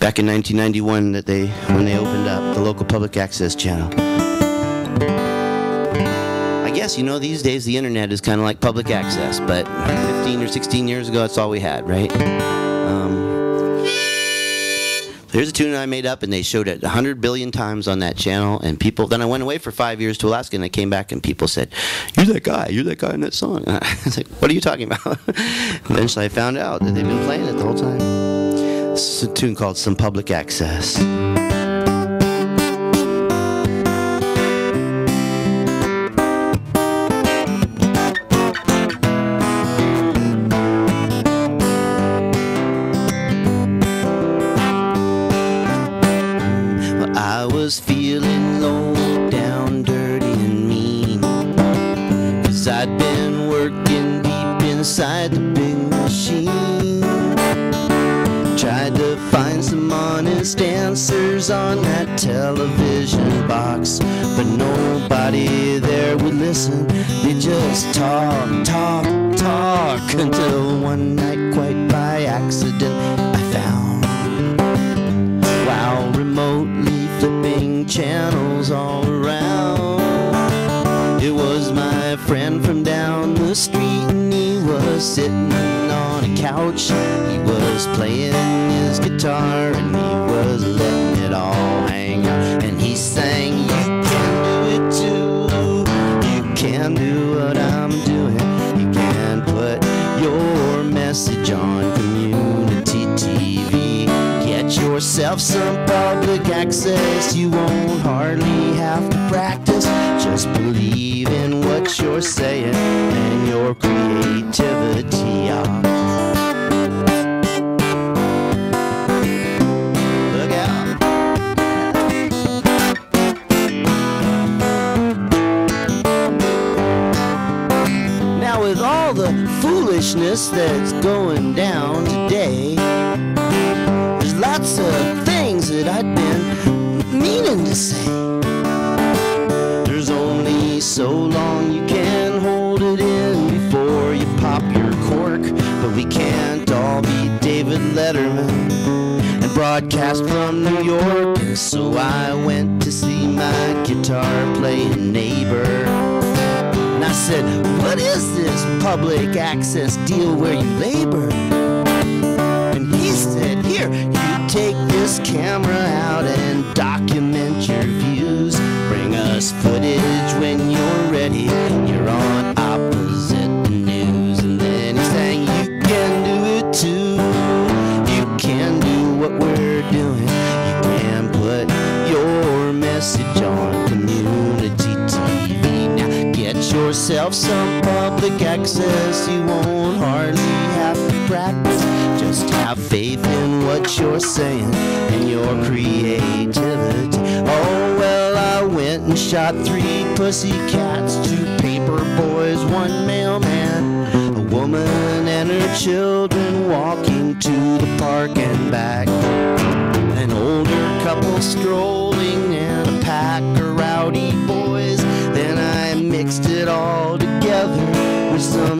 back in 1991 that they when they opened up the local public access channel. I guess you know these days the internet is kind of like public access, but 15 or 16 years ago that's all we had, right? Um, here's a tune I made up, and they showed it 100 billion times on that channel, and people. Then I went away for five years to Alaska, and I came back, and people said, "You're that guy. You're that guy in that song." I was like, "What are you talking about?" Eventually, I found out that they've been playing it the whole time. Is a tune called Some Public Access. Was feeling low down, dirty and mean. Cause I'd been working deep inside the some honest answers on that television box. But nobody there would listen. They just talk, talk, talk. Until one night, quite by accident, I found while remotely flipping channels all around. It was my friend from down the street, and he was sitting on a couch. He was playing his guitar, and he was letting it all hang out. And he sang, You can do it too. You can do what I'm doing. You can put your message on community TV. Get yourself some public access. You won't hardly have to practice. Just believe in what you're saying and your creativity. Foolishness that's going down today, there's lots of things that I've been meaning to say. There's only so long you can hold it in before you pop your cork, but we can't all be David Letterman and broadcast from New York. So I went to see my guitar playing neighbor. I said, What is this public access deal where you labor? And he said, Here, you take this camera out and document your views. Bring us footage when you're ready. You're on yourself some public access. You won't hardly have to practice. Just have faith in what you're saying and your creativity. Oh, well, I went and shot three pussy cats, two paper boys, one mailman, a woman and her children walking to the park and back. An older couple strolling and a pack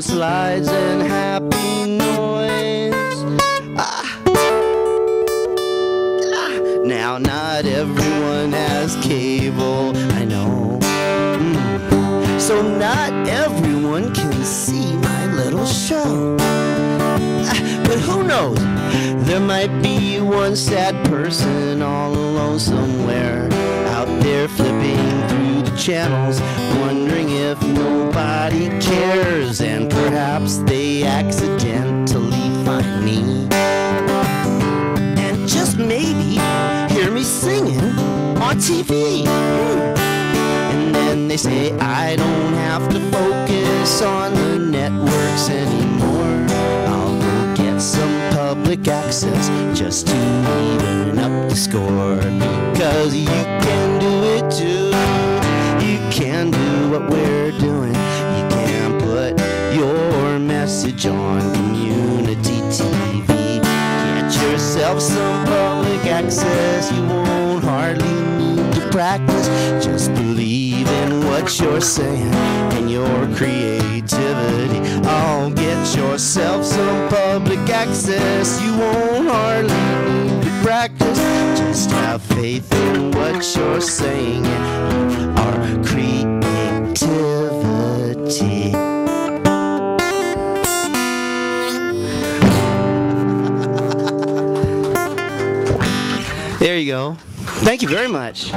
some slides and happy noise. Ah. Ah. Now, not everyone has cable, I know. Mm. So, not everyone can see my little show. Ah, But who knows? There might be one sad person all alone somewhere out there flipping channels, wondering if nobody cares, and perhaps they accidentally find me. And just maybe hear me singing on TV. And then they say I don't have to focus on the networks anymore. I'll go get some public access just to even up the score. Because you can do it too. What we're doing. You can put your message on community TV. Get yourself some public access. You won't hardly need to practice. Just believe in what you're saying and your creativity. Oh, get yourself some public access. You won't hardly need to practice. Just have faith in what you're saying and our There you go. Thank you very much.